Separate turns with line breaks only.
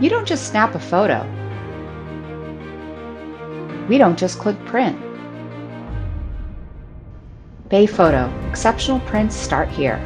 You don't just snap a photo. We don't just click print. Bay Photo. Exceptional prints start here.